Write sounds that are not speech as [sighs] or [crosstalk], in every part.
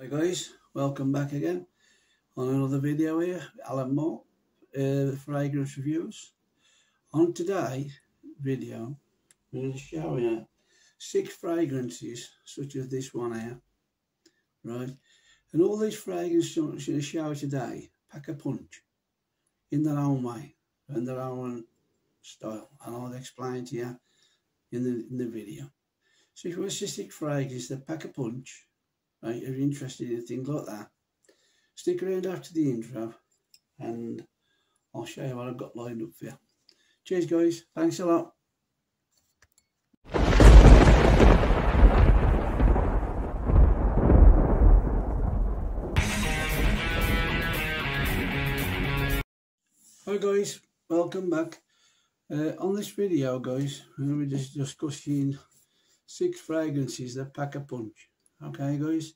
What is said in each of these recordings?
Hi guys, welcome back again on another video here, Alan Moore, uh, Fragrance Reviews. On today's video, I'm going to show you six fragrances such as this one here, right? And all these fragrances I'm going to show you today pack a punch in their own way in their own style and I'll explain to you in the, in the video. So if you want stick fragrances that pack a punch right, if you're interested in things like that, stick around after the intro and I'll show you what I've got lined up for you. Cheers guys, thanks a lot. Hi guys, welcome back. Uh, on this video guys, we're going to be discussing six fragrances that pack a punch. Okay guys,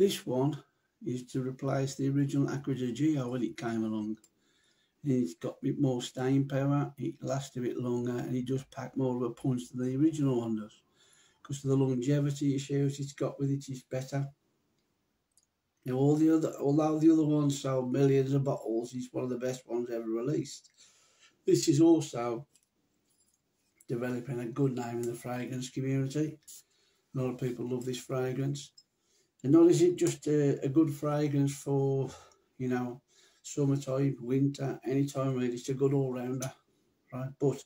this one is to replace the original Acqua di Gio when it came along. And it's got a bit more staying power, it lasts a bit longer and it does pack more of a punch than the original one does. Because of the longevity issues it's got with it is better. Now all the other although the other ones sold millions of bottles, it's one of the best ones ever released. This is also developing a good name in the fragrance community. A lot of people love this fragrance. And not is it just a, a good fragrance for, you know, summertime, winter, anytime really. It's a good all-rounder, right? But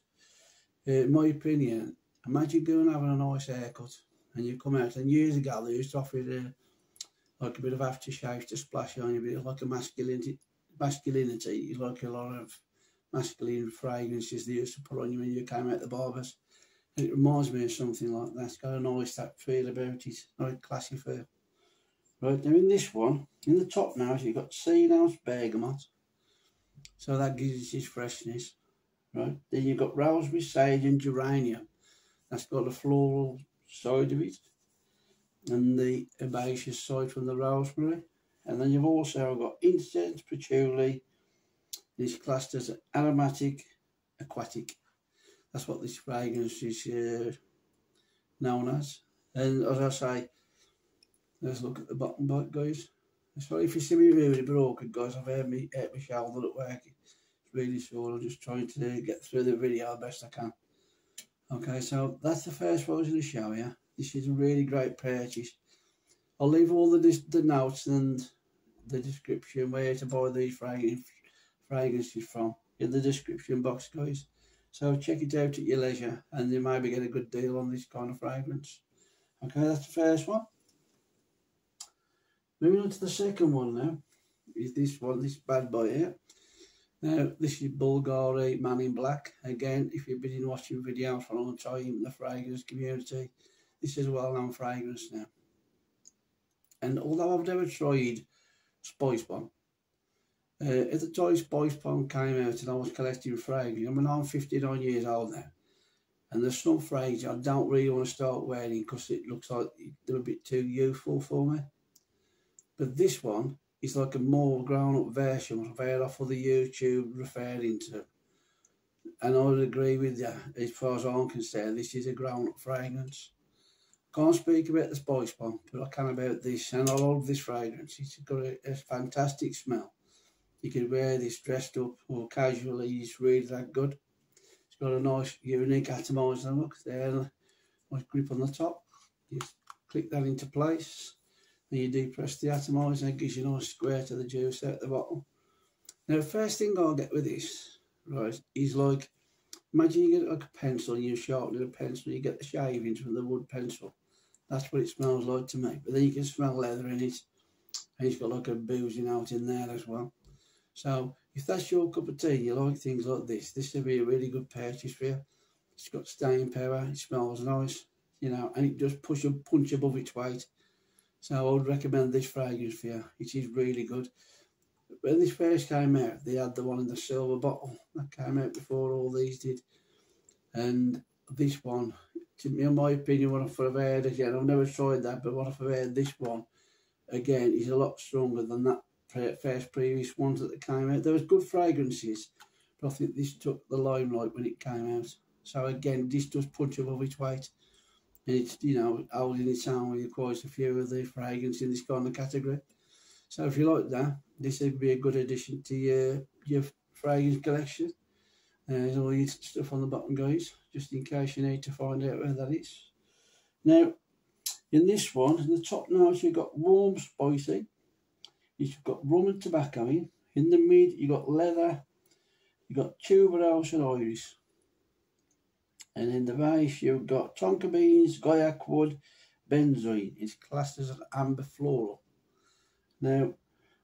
uh, my opinion, imagine going having a nice haircut and you come out and years ago they used to offer you like a bit of aftershave to splash on you, a bit like a masculinity, masculinity, you like a lot of masculine fragrances they used to put on you when you came out the barbers. It reminds me of something like that. It's got a nice that feel about it, nice classy feel. Right, now in this one, in the top now, you've got Sea House Bergamot. So that gives it its freshness. Right, then you've got Rosemary, Sage and Geranium. That's got the floral side of it. And the herbaceous side from the rosemary. And then you've also got incense, patchouli. This classed as aromatic aquatic. That's what this fragrance is uh, known as. And as I say, let's look at the bottom bit, guys. Sorry if you see me really broken, guys. I've had me, hurt my shoulder at work. It's really sore. I'm just trying to get through the video the best I can. Okay, so that's the first one I was going to show you. This is a really great purchase. I'll leave all the, the notes and the description where to buy these fragrances from in the description box, guys. So check it out at your leisure and you maybe get a good deal on this kind of fragrance. Okay, that's the first one. Moving on to the second one now. Is this one, this bad boy here. Now, this is Bulgari Man in Black. Again, if you've been watching videos for a long time in the fragrance community, this is a well-known fragrance now. And although I've never tried Spice Bomb, uh, at the time Spice Bomb came out and I was collecting fragrance, I mean, I'm 59 years old now. And there's some fragrance I don't really want to start wearing because it looks like they're a bit too youthful for me. But this one is like a more grown-up version of what off of the YouTube referring to. And I would agree with you, as far as I'm concerned, this is a grown-up fragrance. Can't speak about the Spice Bomb, but I can about this, and I love this fragrance. It's got a, a fantastic smell. You could wear this dressed up or casually, it's really that good. It's got a nice unique atomizer look there, nice grip on the top. Just click that into place. Then you depress the atomizer and it gives you a nice square to the juice out the bottom. Now, the first thing I'll get with this, right, is like, imagine you get like a pencil and you sharpen a pencil, you get the shavings from the wood pencil. That's what it smells like to me. But then you can smell leather in it. And it's got like a boozing out in there as well. So if that's your cup of tea, you like things like this, this would be a really good purchase for you. It's got staying power, it smells nice, you know, and it just push a punch above its weight. So I would recommend this fragrance for you. It is really good. When this first came out, they had the one in the silver bottle that came out before all these did. And this one, to me, in my opinion, what I've heard again, I've never tried that, but what I've heard, this one, again, is a lot stronger than that first previous ones that came out. There was good fragrances, but I think this took the limelight when it came out. So again, this does punch above its weight. And it's, you know, holding its own with quite a few of the fragrances in this kind of category. So if you like that, this would be a good addition to your, your fragrance collection. There's all your stuff on the bottom, guys, just in case you need to find out where that is. Now, in this one, in the top notes, you've got warm, spicy. You've got rum and tobacco in. In the mid, you've got leather. You've got tuberose and iris. And in the base, you've got tonka beans, guaiac wood, benzoin. It's classed as an amber floral. Now,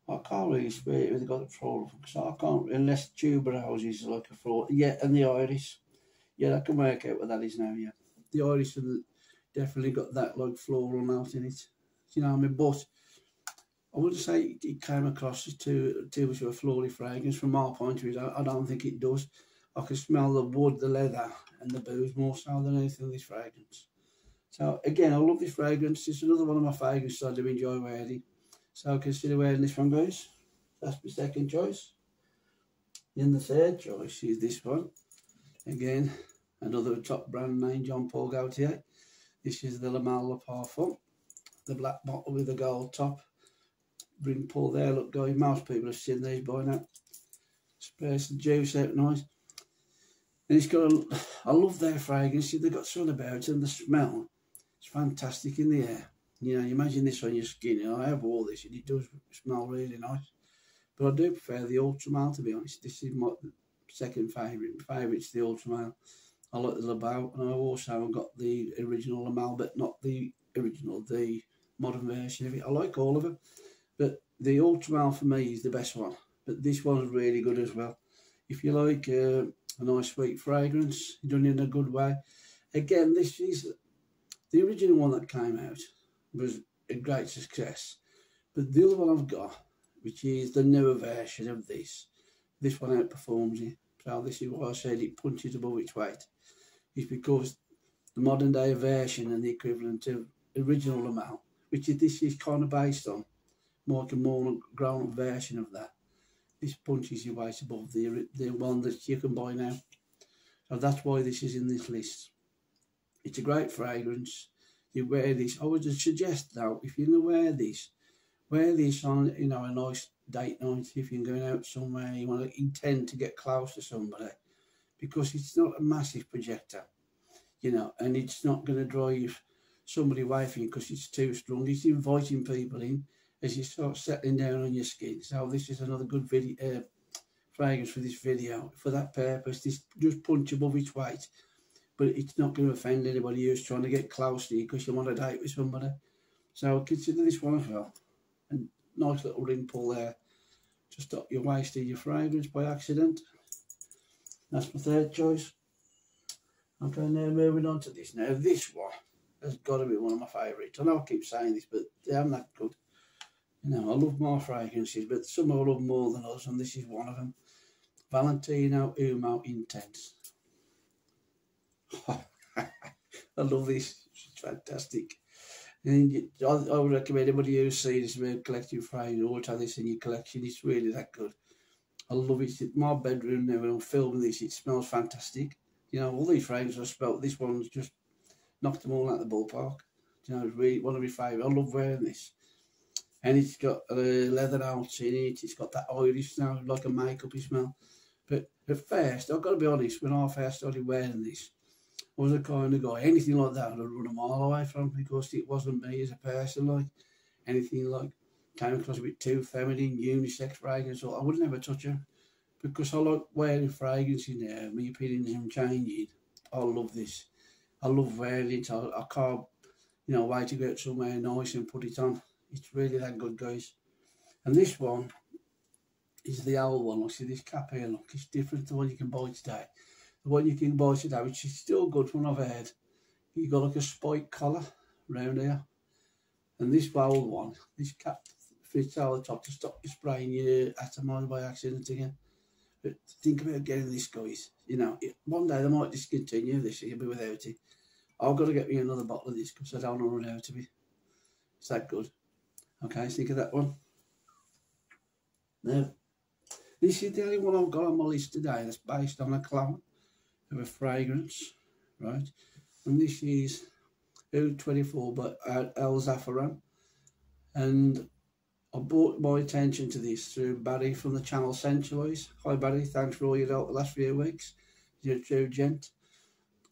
I can't really speak with got the floral because I can't, unless tuberose is like a floral. Yeah, and the iris. Yeah, I can work out what that is now, yeah. The iris definitely got that like floral note in it. You know what I mean? But I wouldn't say it came across as too, too much of a floral fragrance from my point of view. I, I don't think it does. I can smell the wood, the leather, and the booze more so than anything this fragrance. So again, I love this fragrance. It's another one of my fragrances I do enjoy wearing. So consider wearing this one, guys. That's my second choice. Then the third choice is this one. Again, another top brand name, Jean Paul Gaultier. This is the Le Male Parfum. The black bottle with the gold top. Bring Paul there, look guys, most people have seen these by now. Spray some juice out nice. And it's got a, I love their fragrance. They've got something about it and the smell. It's fantastic in the air. You know, you imagine this on your skin. You know, I have all this and it does smell really nice. But I do prefer the Ultra Male to be honest. This is my second favourite. My favourite's the Ultra Male. I like the Labatt and I also got the original Le Male, but not the original, the modern version of it. I like all of them. But the Ultra for me is the best one. But this one's really good as well. If you like uh, a nice sweet fragrance, done in a good way. Again, this is the original one that came out was a great success. But the other one I've got, which is the newer version of this, this one outperforms it. So this is why I said it punches above its weight. Is because the modern day version and the equivalent of original Male, which is, this is kind of based on, more like a more grown up version of that this punches your weight above the, the one that you can buy now. So that's why this is in this list. It's a great fragrance. You wear this. I would suggest though, if you're to wear this, wear this on, you know, a nice date night. If you're going out somewhere, you want to intend to get close to somebody. Because it's not a massive projector, you know, and it's not going to drive somebody away from you because it's too strong. It's inviting people in as you start settling down on your skin. So this is another good video, uh, fragrance for this video. For that purpose, this just punch above its weight, but it's not going to offend anybody who's trying to get close to you because you want to date with somebody. So consider this one as well. And nice little ring pull there. Just stop you wasting your fragrance by accident. That's my third choice. Okay, now moving on to this. Now this one has got to be one of my favourites. I know I keep saying this, but they aren't that good. You know, I love more fragrances, but some I love more than others, and this is one of them. Valentino Uomo Intense. [laughs] I love this. It's fantastic. And I, would recommend anybody who's seen this about collecting fragrances or have this in your collection. It's really that good. I love it. It's my bedroom now when I'm filming this. It smells fantastic. You know, all these fragrances I smelled, this one's just knocked them all out of the ballpark. You know, it's really one of my favourite. I love wearing this and it's got a leather out in it. It's got that iris smell, like a makeup smell. But at first, I've got to be honest, when I first started wearing this, I was the kind of guy, anything like that I'd run a mile away from because it wasn't me as a person. Like anything like came across a bit too feminine, unisex fragrance, or I would never touch her because I like wearing fragrance in there. My opinions are changing. I love this. I love wearing it. I, I can't, you know, wait to go somewhere nice and put it on. It's really that good, guys. And this one is the owl one. Look, see this cap here, look. It's different to the one you can buy today. The one you can buy today, which is still good from what I've heard, you got like a spike collar around here. And this owl one, this cap fits over the top to stop you spraying your atomizer by accident again. But think about getting this, guys. You know, one day they might discontinue this, you'll be without it. I've got to get me another bottle of this because I don't want to run out of it. It's that good. Okay, think of that one. Now, this is the only one I've got on my list today that's based on a clone of a fragrance, right? And this is Oud 24 by Al Zaffaran. And I brought my attention to this through Barry from the channel Centuries. Hi Barry, thanks for all your help the last few weeks. You're a true gent.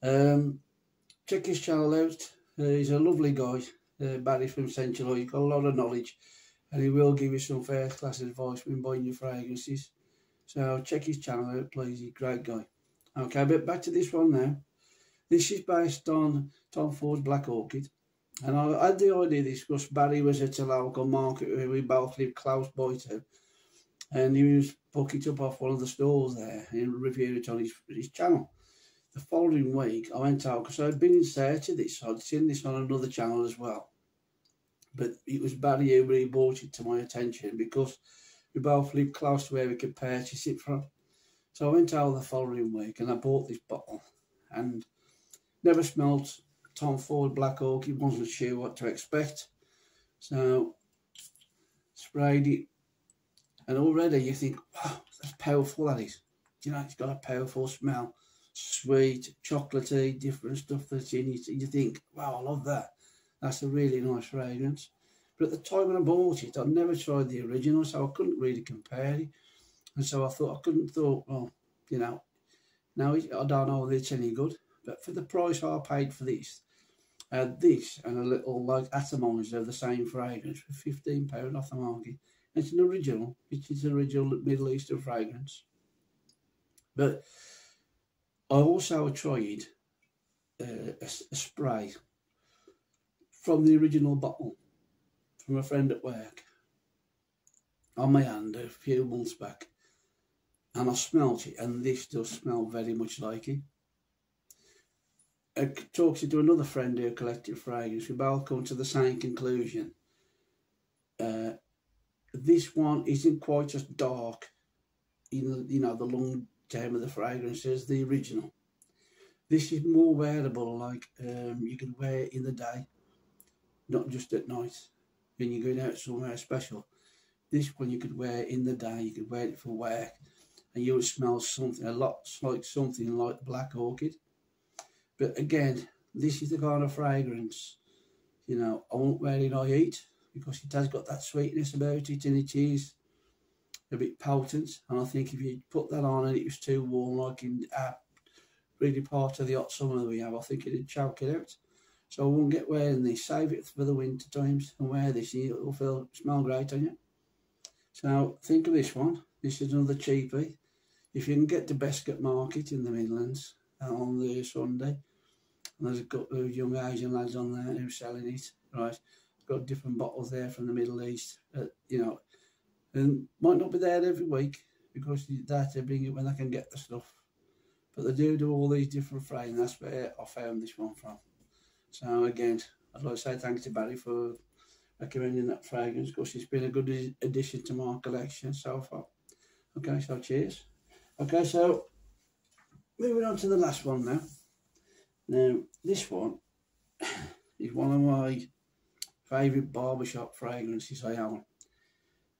Um, check his channel out. Uh, he's a lovely guy, uh, Barry from Century. He's got a lot of knowledge and he will give you some first class advice when buying your fragrances. So check his channel out, please. He's a great guy. Okay, but back to this one now. This is based on Tom Ford's Black Orchid. And I had the idea this because Barry was at a local market where we both live close by. And he was picking up off one of the stores there and reviewed it on his, his channel. The following week, I went out because I'd been in search of this. I'd seen this on another channel as well. But it was Barry who really brought it to my attention because we both live close to where we could purchase it from. So I went out the following week and I bought this bottle and never smelled Tom Ford Black Oak. He wasn't sure what to expect. So sprayed it and already you think, wow, that's powerful that is. You know, it's got a powerful smell. Sweet, chocolatey, different stuff that's in it. You think, wow, I love that. That's a really nice fragrance. But at the time when I bought it, I'd never tried the original, so I couldn't really compare it. And so I thought, I couldn't thought, well, you know, now I don't know if it's any good. But for the price I paid for this, I this and a little like atomizer of the same fragrance for £15 off the market. It's an original, which is original Middle Eastern fragrance. But I also tried uh, a, a spray from the original bottle from a friend at work on my hand a few months back and I smelt it and this does smell very much like it. I talked to another friend who collected fragrance. We both come to the same conclusion. Uh, this one isn't quite as dark in you know the long term of the fragrance as the original. This is more wearable, like um, you can wear it in the day, not just at night when you're going out somewhere special. This one you could wear in the day, you could wear it for work, and you would smell something a lot like something like black orchid. But again, this is the kind of fragrance, you know, I won't wear it I eat because it has got that sweetness about it and it is a bit potent. And I think if you put that on and it was too warm, like in uh, really part of the hot summer that we have, I think it'd choke it out. So won't get wearing this. Save it for the winter times and wear this. It'll feel smell great on you. So think of this one. This is another cheapie. If you can get to Bescot Market in the Midlands uh, on the Sunday, and there's a couple of young Asian lads on there who are selling it, right? Got different bottles there from the Middle East, uh, you know, and might not be there every week because that they're to bring it when they can get the stuff. But they do do all these different frames. That's where I found this one from. So again, I'd like to say thanks to Barry for recommending that fragrance because it's been a good addition to my collection so far. Okay, so cheers. Okay, so moving on to the last one now. Now, this one [sighs] is one of my favourite barbershop fragrances I own.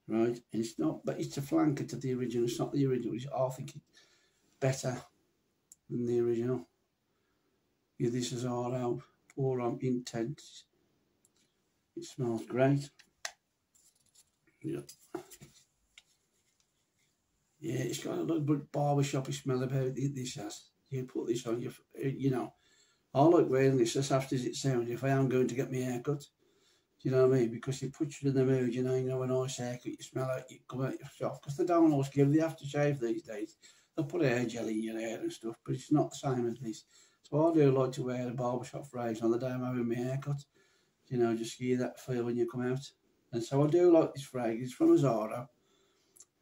Right, and it's not, but it's a flanker to the original. It's not the original. It's, I think it's better than the original. Yeah, this is all out Pour Homme intense. It smells great. Yeah. Yeah, it's got a little bit barbershopy smell about it, this has. You put this on, your, you know, I like wearing this as after as it sounds if I am going to get my hair cut. Do you know what I mean? Because it puts you in the mood, you know, you know, a nice haircut, you smell like you come out your shop. Because they don't always give the aftershave these days. They'll put hair jelly in your hair and stuff, but it's not the same as this. So I do like to wear a barbershop phrase on the day I'm having my haircut. You know, just you that feel when you come out. And so I do like this phrase. It's from Azzaro.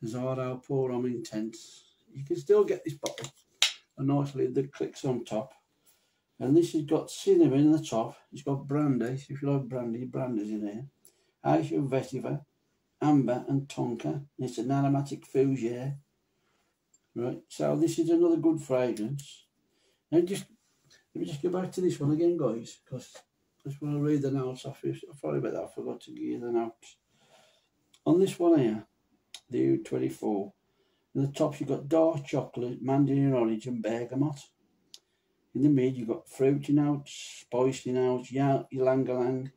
Azzaro Pour Homme Intense. You can still get this bottle. A nice lid that clicks on top. And this has got cinnamon in the top. It's got brandy. If you like brandy, brandy's in here. Aisha vetiver, amber and tonka. And it's an aromatic fougere. Right, so this is another good fragrance. Now just let me just go back to this one again, guys, because I just want to read the notes off. Sorry about that, I forgot to give you the notes. On this one here, the Oud 24, in the top you've got dark chocolate, mandarin orange and bergamot. In the mid, you've got fruity notes, spicy notes, ylang ylang,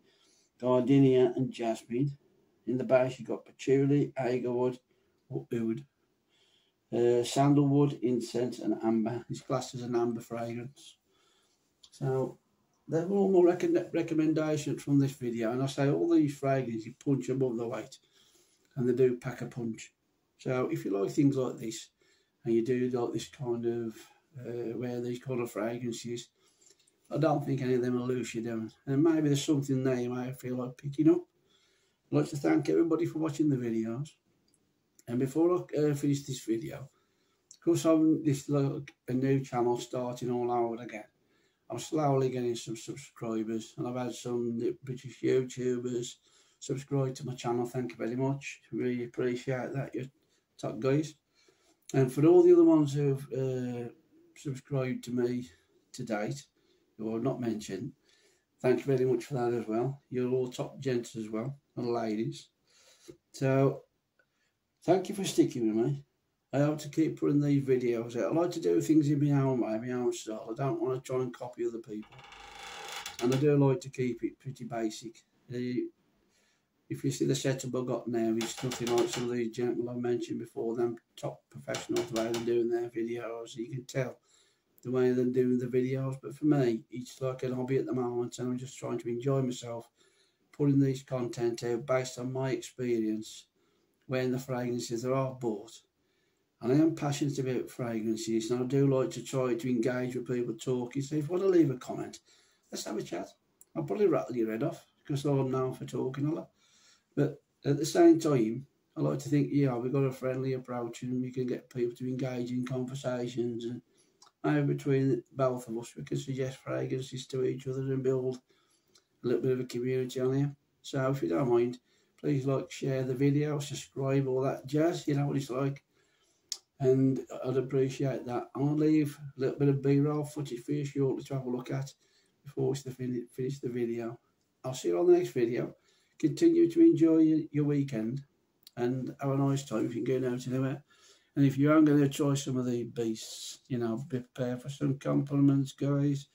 gardenia, and jasmine. In the base, you've got patchouli, agarwood, oud, uh, sandalwood, incense, and amber. It's classed as an amber fragrance. So, they're all my rec recommendations from this video. And I say all these fragrances, you punch above the weight. And they do pack a punch. So, if you like things like this, and you do like this kind of uh, wear these kind of fragrances. I don't think any of them will lose you down. And maybe there's something there you might feel like picking up. I'd like to thank everybody for watching the videos. And before I uh, finish this video, of course I'm this like a new channel starting all over again. I'm slowly getting some subscribers and I've had some British YouTubers subscribe to my channel. Thank you very much. Really appreciate that, you top guys. And for all the other ones who've uh, subscribed to me to date, who I've not mentioned, thank you very much for that as well. You're all top gents as well, and ladies. So, thank you for sticking with me. I hope to keep putting these videos out. I like to do things in my own way, my own style. I don't want to try and copy other people. And I do like to keep it pretty basic. If you see the setup I've got now, it's nothing like some of these gentlemen I mentioned before, them top professionals, the way they're doing their videos. You can tell the way they're doing the videos. But for me, it's like an hobby at the moment, and I'm just trying to enjoy myself, putting these content out based on my experience, wearing the fragrances that I've bought. I am passionate about fragrances, and I do like to try to engage with people talking. So if you want to leave a comment, let's have a chat. I'll probably rattle your head off because I'm known for talking a lot. But at the same time, I like to think, yeah, we've got a friendly approach and we can get people to engage in conversations and maybe between both of us we can suggest fragrances to each other and build a little bit of a community on here. So if you don't mind, please like, share the video, subscribe, all that jazz, you know what it's like. And I'd appreciate that. I'm going to leave a little bit of B-roll footage for you shortly to have a look at before we finish the video. I'll see you on the next video continue to enjoy your, weekend and have a nice time if you're going out anywhere. And if you are going to try some of the beasts, you know, prepare for some compliments, guys.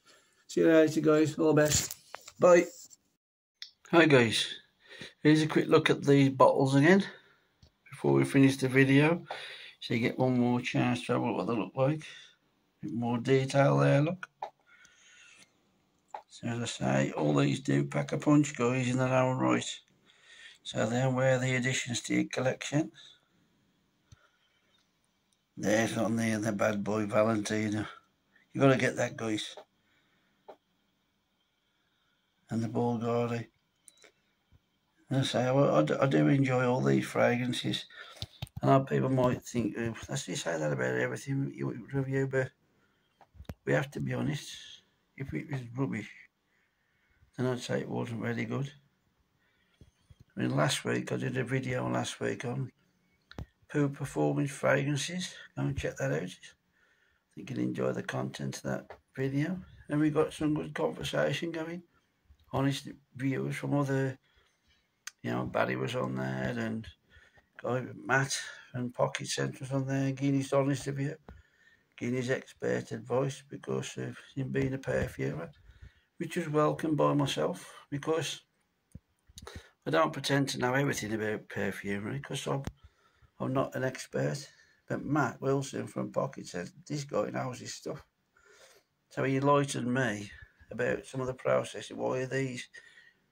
See you later, guys. All the best. Bye. Hi, guys. Here's a quick look at these bottles again before we finish the video. So you get one more chance to have what they look like. A bit more detail there, look. So as I say, all these do pack a punch, guys, in their own right. So then where the additions to your collection. There's on there the bad boy Valentino. You got to get that, guys. And the Bulgari. As I say, I, do enjoy all these fragrances. I know people might think, oh, let's just say that about everything you review, but we have to be honest. If it was rubbish, then I'd say it wasn't really good. I mean, last week I did a video last week on Poo Performance Fragrances. Go and check that out. I think you'll enjoy the content of that video. And we got some good conversation going. Honest views from other, you know, Barry was on there and guy Matt from Pocket Scent was on there. Guinea's honest review. Guinea's expert advice because of him being a perfumer which was welcomed by myself because I don't pretend to know everything about perfumery because I'm, I'm not an expert. But Matt Wilson from Pocket Scent, this guy knows his stuff. So he enlightened me about some of the processes, why these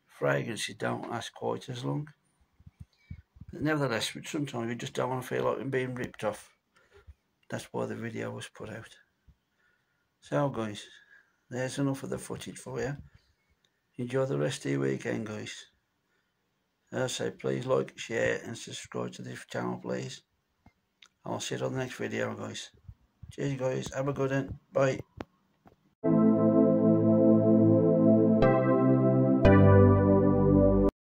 fragrances don't last quite as long. Nevertheless, sometimes you just don't want to feel like you're being ripped off. That's why the video was put out. So guys, there's enough of the footage for you. Enjoy the rest of your weekend, guys. As I say, please like, share, and subscribe to this channel, please. I'll see you on the next video, guys. Cheers, guys. Have a good one. Bye.